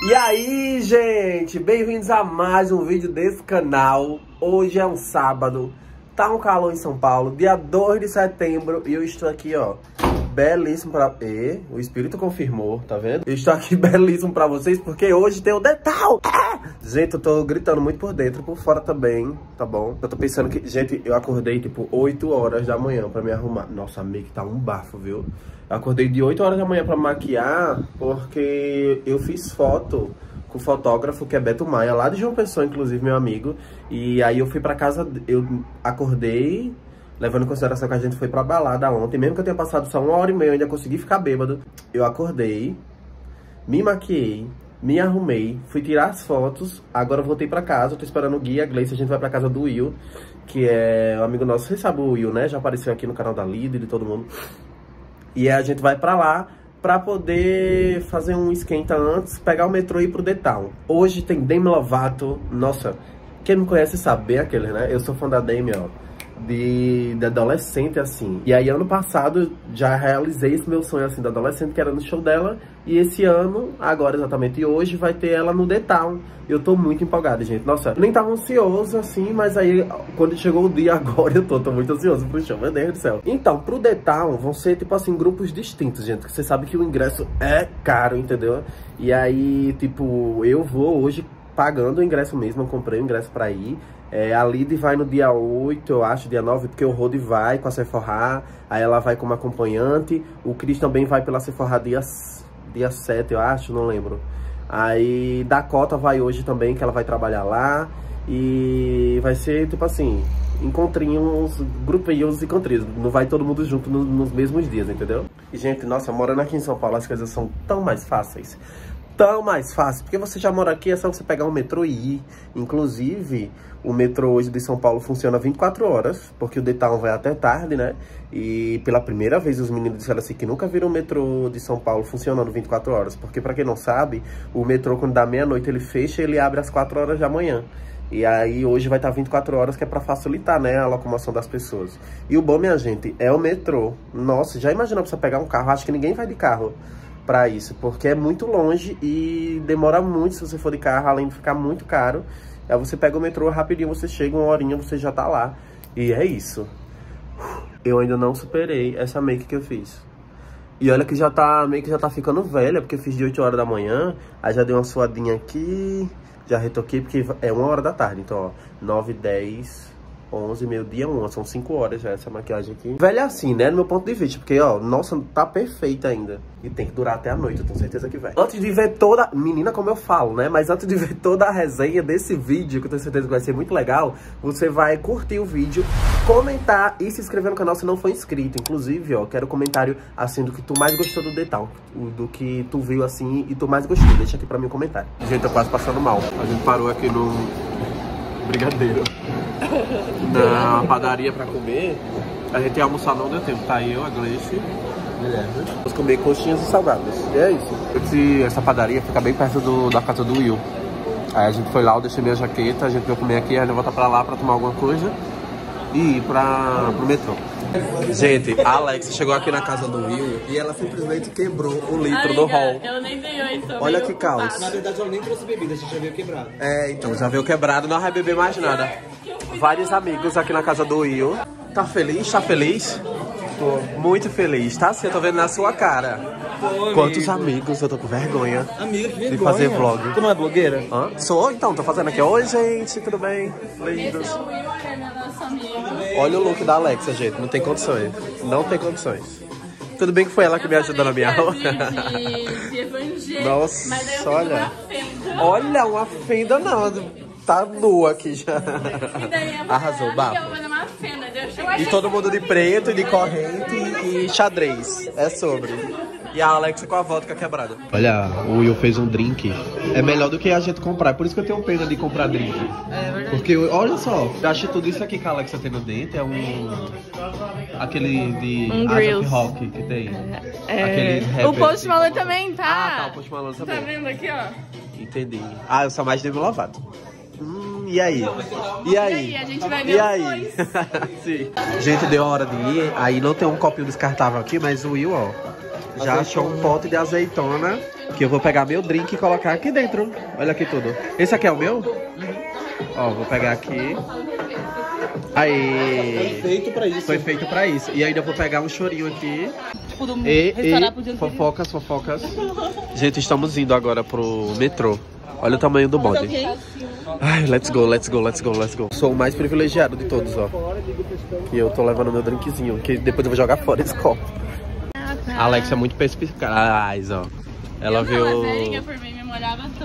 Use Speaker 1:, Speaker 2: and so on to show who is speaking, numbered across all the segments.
Speaker 1: E aí, gente, bem-vindos a mais um vídeo desse canal. Hoje é um sábado, tá um calor em São Paulo, dia 2 de setembro, e eu estou aqui, ó, belíssimo pra... E, o espírito confirmou, tá vendo? Eu estou aqui belíssimo pra vocês, porque hoje tem o detal! Ah! Gente, eu tô gritando muito por dentro, por fora também, tá bom? Eu tô pensando que... Gente, eu acordei, tipo, 8 horas da manhã pra me arrumar. Nossa, make tá um bafo, viu? Eu acordei de 8 horas da manhã pra maquiar, porque eu fiz foto com o fotógrafo, que é Beto Maia, lá de João Pessoa, inclusive, meu amigo. E aí eu fui pra casa, eu acordei, levando em consideração que a gente foi pra balada ontem, mesmo que eu tenha passado só uma hora e meia, eu ainda consegui ficar bêbado. Eu acordei, me maquiei, me arrumei, fui tirar as fotos, agora voltei pra casa, tô esperando o guia, a Gleice, a gente vai pra casa do Will, que é um amigo nosso, vocês sabem o Will, né? Já apareceu aqui no canal da Lida e de todo mundo. E a gente vai pra lá pra poder fazer um esquenta antes, pegar o metrô e ir pro Town. Hoje tem Demi Lovato, nossa, quem me conhece sabe bem aquele, né? Eu sou fã da Demi, ó, de, de adolescente, assim. E aí ano passado já realizei esse meu sonho, assim, da adolescente, que era no show dela. E esse ano, agora exatamente hoje, vai ter ela no The Town. Eu tô muito empolgado, gente. Nossa, nem tava ansioso, assim, mas aí, quando chegou o dia agora, eu tô, tô muito ansioso pro show, meu Deus do céu. Então, pro The Town, vão ser, tipo assim, grupos distintos, gente. Você sabe que o ingresso é caro, entendeu? E aí, tipo, eu vou hoje pagando o ingresso mesmo, eu comprei o ingresso pra ir. É, a Lid vai no dia 8, eu acho, dia 9, porque o Rod vai com a Sephora, aí ela vai como acompanhante. O Cris também vai pela Sephora dia, dia 7, eu acho, não lembro. Aí Dakota vai hoje também, que ela vai trabalhar lá. E vai ser, tipo assim, encontrinhos, grupinhos e encontrinhos. Não vai todo mundo junto no, nos mesmos dias, entendeu? E, gente, nossa, morando aqui em São Paulo, as coisas são tão mais fáceis. Tão mais fácil. Porque você já mora aqui, é só você pegar um metrô e ir. Inclusive, o metrô hoje de São Paulo funciona 24 horas, porque o The Town vai até tarde, né? E pela primeira vez os meninos disseram assim que nunca viram o metrô de São Paulo funcionando 24 horas. Porque pra quem não sabe, o metrô quando dá meia-noite ele fecha e ele abre às 4 horas da manhã. E aí hoje vai estar 24 horas, que é pra facilitar, né, a locomoção das pessoas. E o bom, minha gente, é o metrô. Nossa, já imaginou você pegar um carro? Acho que ninguém vai de carro pra isso, porque é muito longe e demora muito se você for de carro, além de ficar muito caro. Aí você pega o metrô rapidinho, você chega uma horinha, você já tá lá. E é isso. Eu ainda não superei essa make que eu fiz. E olha que já tá, que já tá ficando velha, porque eu fiz de 8 horas da manhã, aí já dei uma suadinha aqui, já retoquei, porque é uma hora da tarde, então ó, 9, 10, 11, meio-dia, 1, são 5 horas já essa maquiagem aqui. Velha assim, né, no meu ponto de vista, porque ó, nossa, tá perfeita ainda. E tem que durar até a noite, eu tenho certeza que vai. Antes de ver toda, menina como eu falo, né, mas antes de ver toda a resenha desse vídeo, que eu tenho certeza que vai ser muito legal, você vai curtir o vídeo, comentar e se inscrever no canal se não for inscrito. Inclusive, ó, quero comentário assim do que tu mais gostou do detal, do que tu viu assim e tu mais gostou. Deixa aqui pra mim um comentário. Gente, eu quase passando mal. A gente parou aqui no brigadeiro na padaria pra comer. A gente ia almoçar, não deu tempo. Tá eu, a Gleice, Guilherme. Vamos comer coxinhas e salgadas. E é isso. Esse, essa padaria fica bem perto do, da casa do Will. Aí a gente foi lá, eu deixei minha jaqueta, a gente veio comer aqui, a gente volta pra lá pra tomar alguma coisa e ir pra, pro metrô. Gente, a Alex chegou aqui na casa do Will e ela simplesmente quebrou o litro do hall.
Speaker 2: Eu nem oi, tô
Speaker 1: Olha que caos.
Speaker 3: Na verdade, ela nem trouxe bebida, a gente já veio quebrado.
Speaker 1: É, então, já veio quebrado, não vai beber mais nada. Vários amigos aqui na casa do Will. Tá feliz? Tá feliz? Tô muito feliz, tá? Sim, eu tô vendo na sua cara. Quantos amigos? Eu tô com vergonha.
Speaker 3: Amiga, que
Speaker 1: De
Speaker 3: vergonha.
Speaker 1: fazer vlog.
Speaker 3: Tu não é blogueira?
Speaker 1: Hã? Sou, então, tô fazendo aqui. Oi, gente, tudo bem? Lindos. Olha o look da Alexa, gente. Não tem condições. Não tem condições. Tudo bem que foi ela que me ajudou na minha aula. Nossa, olha. Olha, uma fenda não. Tá nua aqui já. Arrasou,
Speaker 2: eu
Speaker 1: bafo. E todo mundo de preto, de corrente e xadrez. É sobre. E a Alexa com a vodka quebrada. Olha, o Will fez um drink. É melhor do que a gente comprar. Por isso que eu tenho pena de comprar drink.
Speaker 2: É verdade.
Speaker 1: Porque, olha só, eu acho que tudo isso aqui que a Alexa tem no dente é um. Aquele de.
Speaker 2: Um Grills.
Speaker 1: Rock que tem.
Speaker 2: É,
Speaker 1: Aquele
Speaker 2: o
Speaker 1: rapper
Speaker 2: Post Malone também, tá?
Speaker 1: Ah, tá, o Post Malone
Speaker 2: Tá
Speaker 1: também.
Speaker 2: vendo aqui, ó?
Speaker 1: Entendi. Ah, eu sou mais Demi Lovato. Hum, e aí? E aí?
Speaker 2: E aí, a gente vai ver
Speaker 1: E aí? Sim. Gente, deu a hora de ir. Aí não tem um copinho descartável aqui, mas o Will, ó, já achou um pote de azeitona Que eu vou pegar meu drink e colocar aqui dentro. Olha aqui tudo. Esse aqui é o meu? Ó, vou pegar aqui. Aí.
Speaker 3: Feito pra isso.
Speaker 1: Foi feito pra isso. E ainda vou pegar um chorinho aqui.
Speaker 2: Tipo, do
Speaker 1: E, e fofocas, fofocas. Gente, estamos indo agora pro metrô. Olha o tamanho do bonde. Ai, let's go, let's go, let's go, let's go. Sou o mais privilegiado de todos, ó. E eu tô levando meu drinkzinho, que depois eu vou jogar fora esse copo. A Alex é muito perspicaz, ó. Ela
Speaker 2: Eu
Speaker 1: viu...
Speaker 2: Não, a velhinha por mim.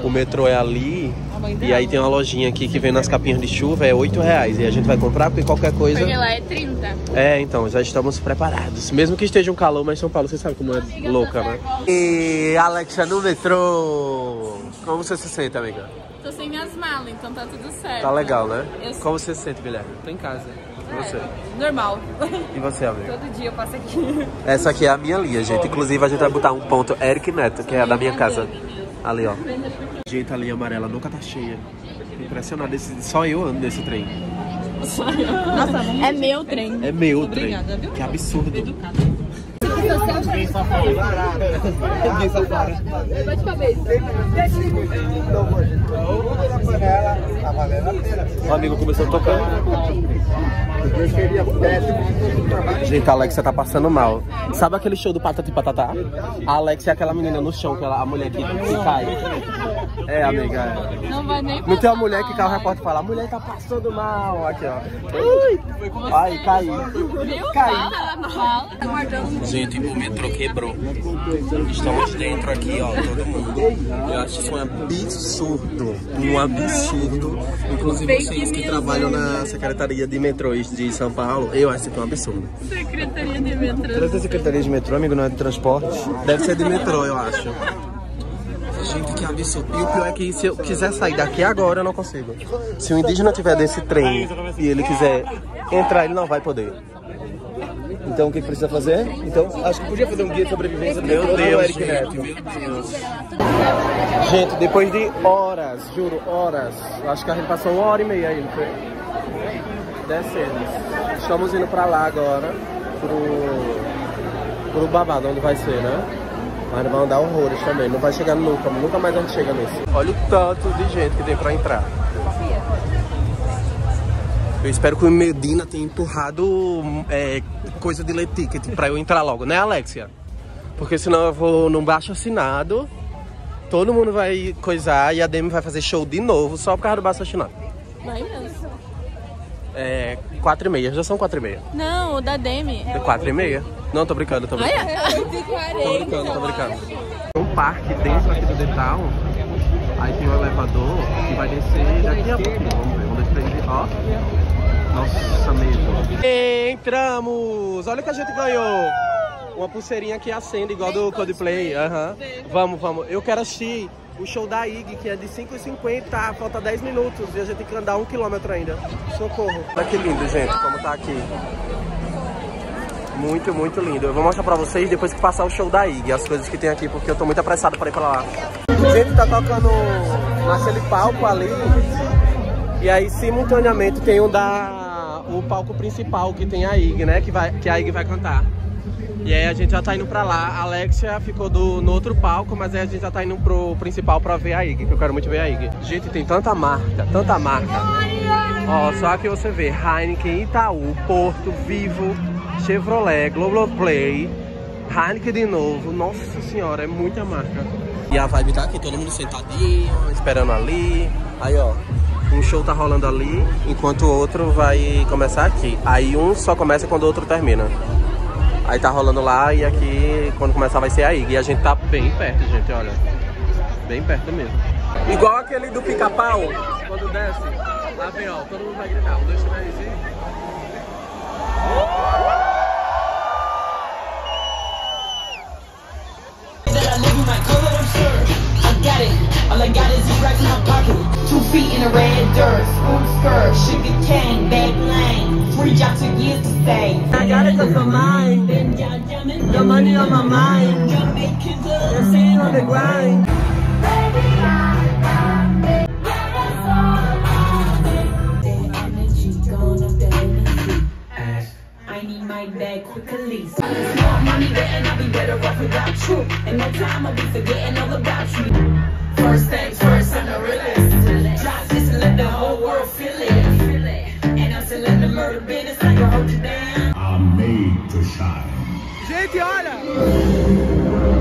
Speaker 1: O metrô é ali e aí tem uma lojinha aqui que vem nas capinhas de chuva, é 8 reais. E a gente vai comprar porque qualquer coisa.
Speaker 2: Porque lá é 30.
Speaker 1: É, então, já estamos preparados. Mesmo que esteja um calor, mas São Paulo, você sabe como é louca, né? E Alexa no metrô. Como você se sente, amiga?
Speaker 2: Tô sem minhas malas, então tá tudo certo.
Speaker 1: Tá legal, né?
Speaker 2: Eu-
Speaker 1: Como você se sente, Guilherme?
Speaker 3: Tô em casa.
Speaker 1: E você?
Speaker 2: Normal.
Speaker 1: E você, amiga?
Speaker 2: Todo dia eu passo aqui.
Speaker 1: Essa aqui é a minha linha, gente. Inclusive, a gente vai botar um ponto Eric Neto, que é a da minha casa. Ali, ó. Gente, a linha amarela nunca tá cheia. Impressionado. Esse, só eu ando nesse trem.
Speaker 2: Nossa, é meu trem.
Speaker 1: É meu
Speaker 2: Obrigada,
Speaker 1: trem.
Speaker 2: viu?
Speaker 1: Que absurdo.
Speaker 3: Ninguém.
Speaker 1: O amigo começou tocando. Gente, a Alexia tá passando mal. Sabe aquele show do Patati Patatá? A Alexia é aquela menina no chão, aquela, a mulher que, que cai. É, amiga. é.
Speaker 2: Não vai nem
Speaker 1: Não tem uma mulher que cai o repórter fala, a mulher tá passando mal. Aqui, ó. Ui. Ai, cai.
Speaker 2: Viu?
Speaker 1: Cai.
Speaker 2: Fala, fala. Tá guardando.
Speaker 1: Gente, o metrô quebrou. Estamos dentro aqui, ó, todo mundo. Eu acho isso um absurdo. Um absurdo. Inclusive vocês que trabalham na Secretaria de Metrôs de São Paulo, eu acho isso um absurdo.
Speaker 2: Secretaria de metrô.
Speaker 1: É Secretaria de Metrô, amigo, não é de transporte? Deve ser de metrô, eu acho. Gente, que absurdo. E o pior é que se eu quiser sair daqui agora, eu não consigo. Se o indígena tiver desse trem e ele quiser entrar, ele não vai poder.
Speaker 3: Então o que que precisa fazer? Então, acho que podia fazer um guia de sobrevivência do
Speaker 1: Meu Deus,
Speaker 3: Eric
Speaker 1: gente,
Speaker 3: Neto.
Speaker 1: meu Deus. Gente, depois de horas, juro, horas, acho que a gente passou uma hora e meia aí, não foi? Descendo. Estamos indo pra lá agora, pro, pro babado, onde vai ser, né? Mas vai andar horrores também, não vai chegar nunca, nunca mais a gente chega nesse. Olha o tanto de gente que tem pra entrar. Eu espero que o Medina tenha empurrado é, coisa de ler ticket pra eu entrar logo, né, Alexia? Porque senão eu vou num baixo assinado, todo mundo vai coisar e a Demi vai fazer show de novo só por causa do baixo assinado.
Speaker 2: Vai mesmo.
Speaker 1: É, quatro e meia, já são quatro e meia.
Speaker 2: Não, o da Demi.
Speaker 1: É quatro e meia? Não, tô brincando, tô brincando. Tô brincando, tô brincando. Tem um parque dentro aqui do The Town. Aí tem um elevador que vai descer daqui a pouquinho. Vamos ver, vamos descer ó. Nossa, mesmo. Entramos! Olha o que a gente ganhou! Uma pulseirinha que acende, igual do Coldplay. Aham. Vamos, vamos. Eu quero assistir o show da IG, que é de 5h50, falta 10 minutos. E a gente tem que andar um quilômetro ainda. Socorro. Olha que lindo, gente, como tá aqui. Muito, muito lindo. Eu vou mostrar pra vocês depois que passar o show da IG, as coisas que tem aqui, porque eu tô muito apressado pra ir pra lá. Gente, tá tocando naquele palco ali. E aí, simultaneamente, tem o da... o palco principal, que tem a IG, né? Que, vai, que a IG vai cantar. E aí a gente já tá indo pra lá. A Alexia ficou do, no outro palco, mas aí a gente já tá indo pro principal pra ver a IG, que eu quero muito ver a IG. Gente, tem tanta marca, tanta marca. Ó, só que você vê Heineken, Itaú, Porto, Vivo, Chevrolet, Globoplay, Heineken de novo. Nossa senhora, é muita marca. E a vibe tá aqui, todo mundo sentadinho, esperando ali. Aí, ó, um show tá rolando ali, enquanto o outro vai começar aqui. Aí um só começa quando o outro termina. Aí tá rolando lá e aqui, quando começar, vai ser a IG. E a gente tá bem perto, gente, olha. Bem perto mesmo. Igual aquele do pica-pau, quando desce. Lá vem, ó, todo mundo vai gritar. Um, dois, três e...
Speaker 4: dirt. Spoon skirt, sugar cane, bag lane. Three jobs for years to stay.
Speaker 1: I got it cause I'm mine.
Speaker 4: Been down, down,
Speaker 1: The money on my mind.
Speaker 4: Jamaican.
Speaker 1: You're sitting on the grind.
Speaker 4: I need my bag quickly. More money, then I'll be better off without you. And no time, I'll be forgetting all about
Speaker 5: murder business, I can hold you down.
Speaker 6: I'm made
Speaker 7: Gente, olha!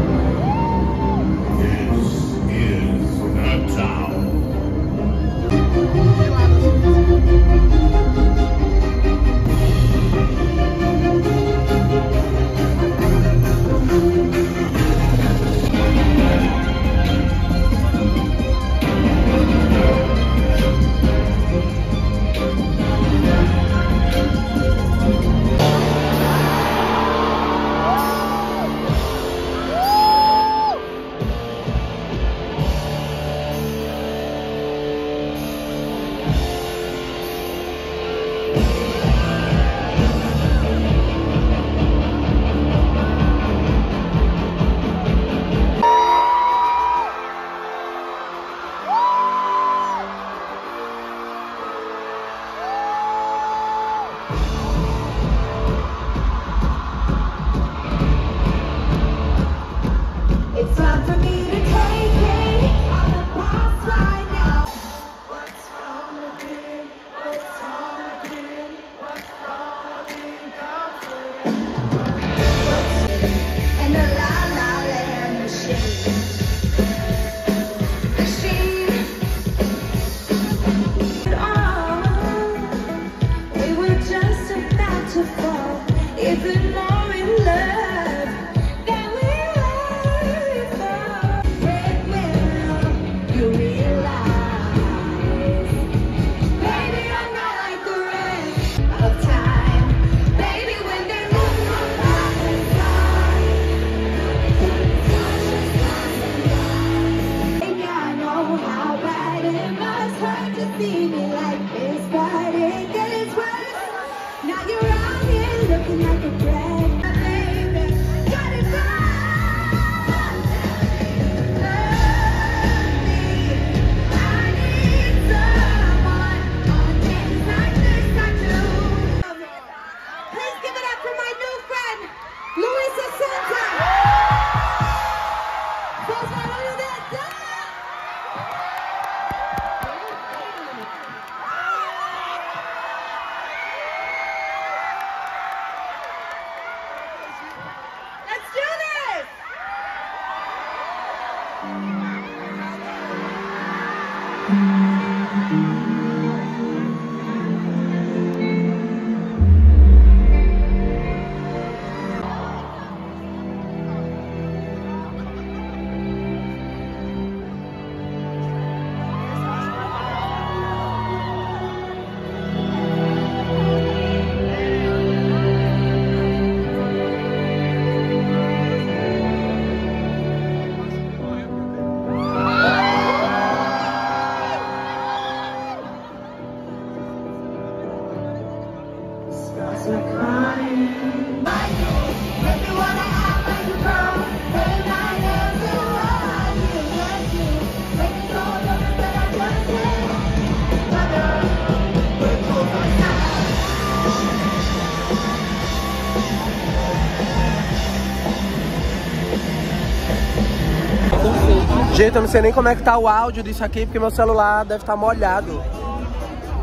Speaker 7: Gente, eu não sei nem como é que tá o áudio disso aqui, porque meu celular deve estar molhado.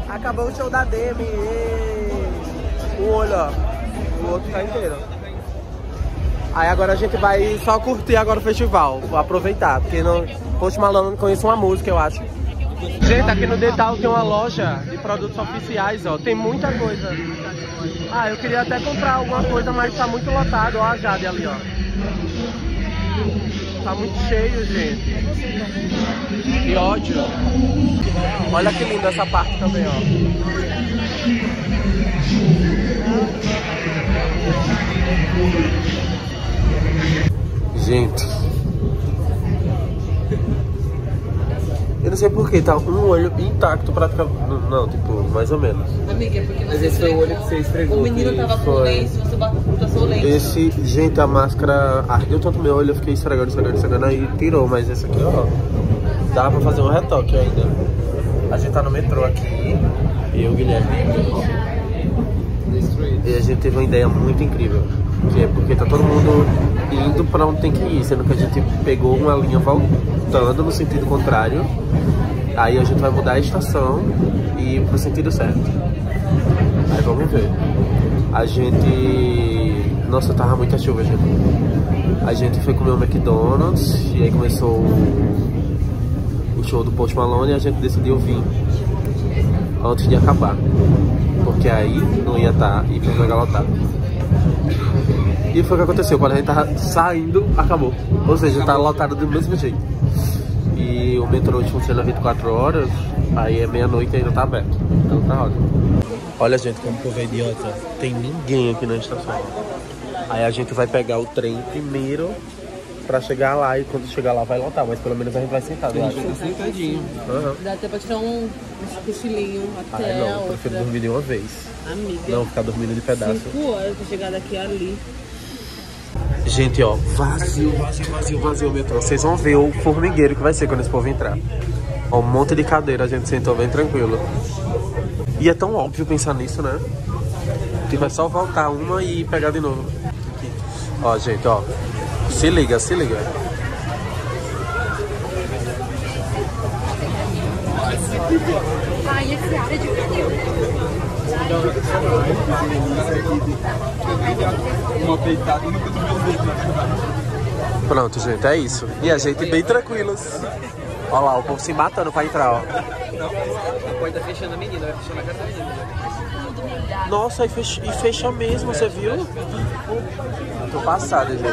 Speaker 7: Acabou o show da Demi. ê. Um olho, ó. O outro tá inteiro. Aí agora a gente vai só curtir agora o festival. Vou aproveitar, porque no Post Malone não conheço uma música, eu acho. Gente, aqui no Detal tem uma loja de produtos oficiais, ó. Tem muita coisa. Ah, eu queria até comprar alguma coisa, mas tá muito lotado. Ó a Jade ali, ó. Tá muito cheio, gente. Que ódio. Olha que linda essa parte também, ó. Gente. Eu não sei porquê, tá um olho intacto praticamente. Não, não, tipo, mais ou menos.
Speaker 4: Amiga, é porque
Speaker 1: Mas esse foi o olho que você esfregou.
Speaker 4: o menino tava com
Speaker 7: Foi.
Speaker 4: lenço, você passou o lenço.
Speaker 7: Esse, gente, a máscara ardeu tanto meu olho, eu fiquei estragando, estragando, estragando, aí tirou, mas esse aqui, ó, dá pra fazer um retoque ainda. A gente tá no metrô aqui, e eu, Guilherme. E a gente teve uma ideia muito incrível, que é porque tá todo mundo indo pra onde tem que ir, sendo que a gente pegou uma linha voltando no sentido contrário, aí a gente vai mudar a estação e ir pro sentido certo.
Speaker 1: Aí vamos ver. A gente. Nossa, tava muita chuva, gente. A gente foi comer um McDonald's e aí começou o, show do Post Malone e a gente decidiu vir antes de acabar. Porque aí não ia estar tá, hiper mega lotado. E foi o que aconteceu, quando a gente tava saindo, acabou. Ou seja, tá lotado do mesmo jeito. E o metrô funciona 24 horas, aí é meia-noite e ainda tá aberto. Então tá ótimo. Olha, gente, como eu vejo idiota. Tem ninguém aqui na estação. Aí a gente vai pegar o trem primeiro pra chegar lá e quando chegar lá vai lotar, mas pelo menos a gente vai sentado, eu acho.
Speaker 8: Sentadinho.
Speaker 1: Aham.
Speaker 8: Dá até pra tirar um, um cochilinho até
Speaker 1: Ai, não,
Speaker 8: a
Speaker 1: eu prefiro
Speaker 8: outra.
Speaker 1: dormir de uma vez.
Speaker 8: Amiga.
Speaker 1: Não ficar dormindo de pedaço.
Speaker 8: Cinco horas pra chegar daqui a ali.
Speaker 1: Gente, ó, vazio, vazio, vazio, vazio o metrô. Vocês vão ver o formigueiro que vai ser quando esse povo entrar. Ó, um monte de cadeira, a gente sentou bem tranquilo. E é tão óbvio pensar nisso, né? Que vai só voltar uma e pegar de novo. Ó, gente, ó. Se liga, se liga. Pronto, gente, é isso. E a gente bem tranquilos. Ó lá, o povo se matando pra entrar, ó.
Speaker 8: A porta fechando a menina, vai fechando a casa da menina.
Speaker 1: Nossa, e fecha, e fecha mesmo, você viu? Tô passada, gente.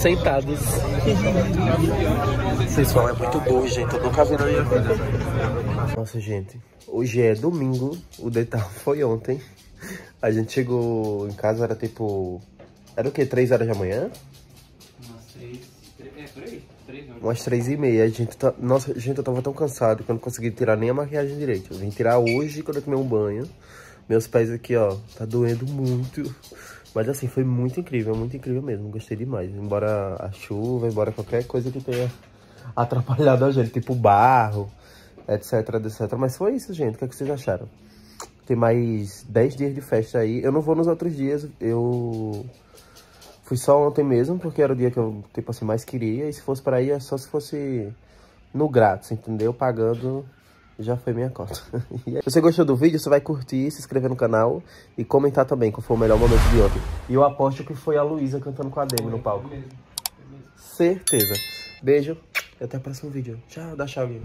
Speaker 1: Sentados. Vocês falam, é muito bom, gente. Eu nunca vi na minha vida. Nossa, gente. Hoje é domingo. O detalhe foi ontem. A gente chegou em casa, era tipo... Era o quê? Três horas da manhã? Umas três e meia. A gente tá... Nossa, gente, eu tava tão cansado que eu não consegui tirar nem a maquiagem direito. Eu vim tirar hoje quando eu tomei um banho. Meus pés aqui, ó, tá doendo muito. Mas assim, foi muito incrível, muito incrível mesmo. Gostei demais. Embora a chuva, embora qualquer coisa que tenha atrapalhado a gente, tipo barro, etc, etc. Mas foi isso, gente. O que, é que vocês acharam? Tem mais 10 dias de festa aí. Eu não vou nos outros dias. Eu fui só ontem mesmo, porque era o dia que eu, tipo assim, mais queria. E se fosse para ir, é só se fosse no grátis, entendeu? Pagando, já foi minha cota. Aí, se você gostou do vídeo, você vai curtir, se inscrever no canal e comentar também qual foi o melhor momento de ontem. E eu aposto que foi a Luísa cantando com a Demi no palco. Certeza. Beijo e até o próximo vídeo. Tchau, dá tchau, Gui.